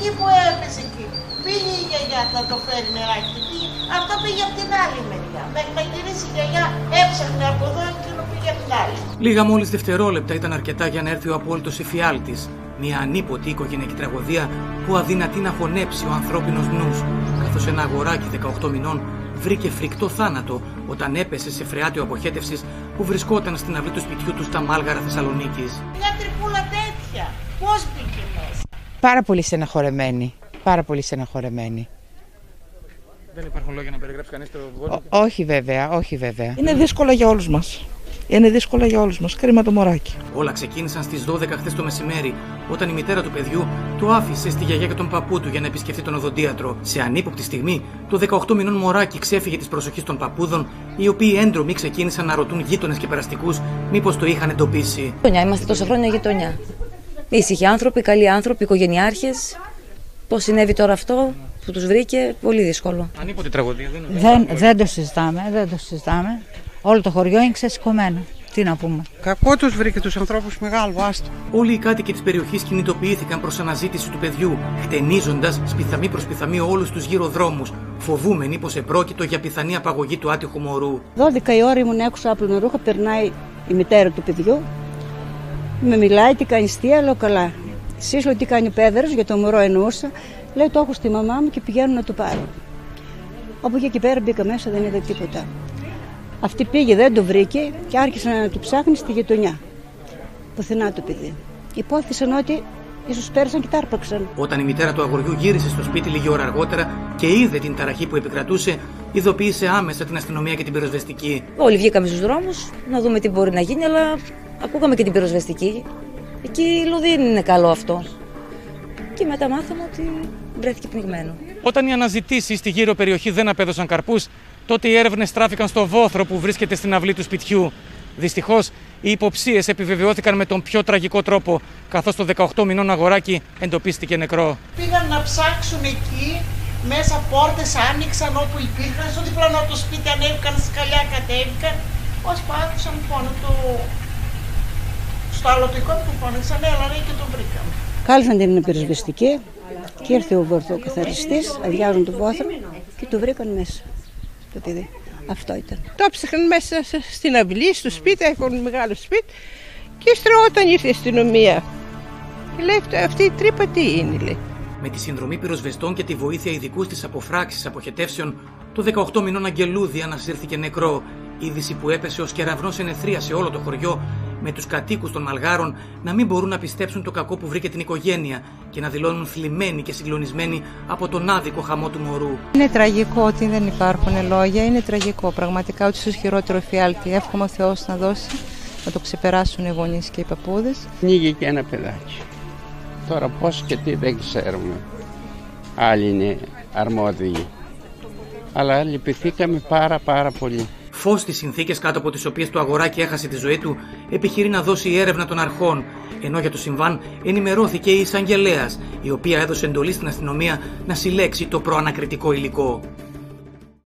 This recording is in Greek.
εκεί που έπεσε εκεί. Πήγε η γιαγιά να το φέρει νεράκι. Πήγε. Αυτό πήγε από την άλλη μεριά. Μέχρι να γυρίσει η γιαγιά έψαχνε από εδώ και το πήγε από την άλλη. Λίγα μόλις δευτερόλεπτα ήταν αρκετά για να έρθει ο απόλυτος εφιάλτης. Μια ανίποτη οικογενειακή τραγωδία που αδυνατεί να χωνέψει ο ανθρώπινος νους, καθώς ένα αγοράκι 18 μηνών βρήκε φρικτό θάνατο όταν έπεσε σε φρεάτιο αποχέτευσης που βρισκόταν στην αυλή του σπιτιού του στα Μάλγαρα Θεσσαλονίκης. Μια τρυπούλα τέτοια. Πώς μπήκε μέσα. Πάρα πολύ στεναχωρεμένη. Πάρα πολύ στεναχωρεμένη. Δεν υπάρχουν λόγια να περιγράψει κανείς το Ό, όχι βέβαια, όχι βέβαια. Είναι δύσκολο για όλους μας. Είναι δύσκολο για όλους μας. Κρίμα το μωράκι. Όλα ξεκίνησαν στις 12 χθες το μεσημέρι, όταν η μητέρα του παιδιού το άφησε στη γιαγιά και τον παππού του για να επισκεφτεί τον οδοντίατρο. Σε ανύποπτη στιγμή, το 18 μηνών μωράκι ξέφυγε της προσοχής των παππούδων, οι οποίοι έντρομοι ξεκίνησαν να ρωτούν γείτονες και περαστικούς μήπως το είχαν εντοπίσει. Γειτονιά, είμαστε τόσα χρόνια γειτονιά. Ήσυχοι άνθρωποι, καλοί άνθρωποι, οικογενειάρχες. Πώς συνέβη τώρα αυτό που τους βρήκε, πολύ δύσκολο. Ανίποτη τραγωδία, δεν είναι. Δεν, δεν το συζητάμε, δεν το συζητάμε. Όλο το χωριό είναι ξεσηκωμένο. Τι να πούμε. Κακό τους βρήκε τους ανθρώπους μεγάλου, άστο. Όλοι οι κάτοικοι της περιοχής κινητοποιήθηκαν προς αναζήτηση του παιδιού, χτενίζοντας σπιθαμή προς πιθαμή όλους τους γύρω δρόμου, φοβούμενοι πως επρόκειτο για πιθανή απαγωγή του άτυχου μωρού. 12 η ώρα ήμουν έξω από νερούχα, περνάει η μητέρα του παιδιού. Με μιλάει, τι κάνεις τι, λέω καλά. Εσείς λέω τι κάνει ο πέδερος, για το μωρό εννοούσα. Λέει το έχω στη μαμά μου και πηγαίνω να το πάρω. Από εκεί και πέρα μπήκα μέσα, δεν είδα τίποτα. Αυτή πήγε, δεν το βρήκε και άρχισε να του ψάχνει στη γειτονιά. Πουθενά το παιδί. Υπόθεσαν ότι ίσως πέρασαν και τα άρπαξαν. Όταν η μητέρα του αγοριού γύρισε στο σπίτι λίγη ώρα αργότερα και είδε την ταραχή που επικρατούσε, ειδοποίησε άμεσα την αστυνομία και την πυροσβεστική. Όλοι βγήκαμε στους δρόμους να δούμε τι μπορεί να γίνει, αλλά ακούγαμε και την πυροσβεστική. Εκεί λουδί δεν είναι καλό αυτό. Και μετά μάθαμε ότι βρέθηκε πνιγμένο. Όταν οι αναζητήσεις στη γύρω περιοχή δεν απέδωσαν καρπούς, τότε οι έρευνες στράφηκαν στο βόθρο που βρίσκεται στην αυλή του σπιτιού. Δυστυχώς, οι υποψίες επιβεβαιώθηκαν με τον πιο τραγικό τρόπο, καθώς το 18 μηνών αγοράκι εντοπίστηκε νεκρό. Πήγαν να ψάξουν εκεί, μέσα πόρτες άνοιξαν όπου υπήρχαν, στο διπλανό το σπίτι ανέβηκαν, σκαλιά κατέβηκαν, ώσπου άκουσαν μόνο το... Στο άλλο το εικόνα του φώναξαν, έλα ρε και τον βρήκαμε. Κάλεσαν την πυροσβεστική και ήρθε ο βορθοκαθαριστής, αδειάζουν το βόθρο και το βρήκαν μέσα το παιδί. Αυτό ήταν. Το ψάχναν μέσα στην αυλή, στο σπίτι, έχουν μεγάλο σπίτι. Και ύστερα όταν ήρθε η αστυνομία, λέει αυτή η τρύπα τι είναι, λέει. Με τη συνδρομή πυροσβεστών και τη βοήθεια ειδικού στι αποφράξει αποχετεύσεων, το 18 μηνών αγγελούδι ανασύρθηκε νεκρό. Είδηση που έπεσε ως κεραυνός ενεθρία σε όλο το χωριό, με τους κατοίκους των Μαλγάρων να μην μπορούν να πιστέψουν το κακό που βρήκε την οικογένεια και να δηλώνουν θλιμμένοι και συγκλονισμένοι από τον άδικο χαμό του μωρού. Είναι τραγικό ότι δεν υπάρχουν λόγια. Είναι τραγικό πραγματικά ότι στο χειρότερο φιάλτη. Εύχομαι ο Θεός να δώσει να το ξεπεράσουν οι γονείς και οι παππούδες. Πνίγηκε και ένα παιδάκι. Τώρα πώς και τι δεν ξέρουμε. Άλλοι είναι αρμόδιοι. Αλλά λυπηθήκαμε πάρα πάρα πολύ. Φως στις συνθήκες κάτω από τις οποίες το αγοράκι έχασε τη ζωή του, επιχειρεί να δώσει η έρευνα των αρχών. Ενώ για το συμβάν ενημερώθηκε η εισαγγελέας, η οποία έδωσε εντολή στην αστυνομία να συλλέξει το προανακριτικό υλικό.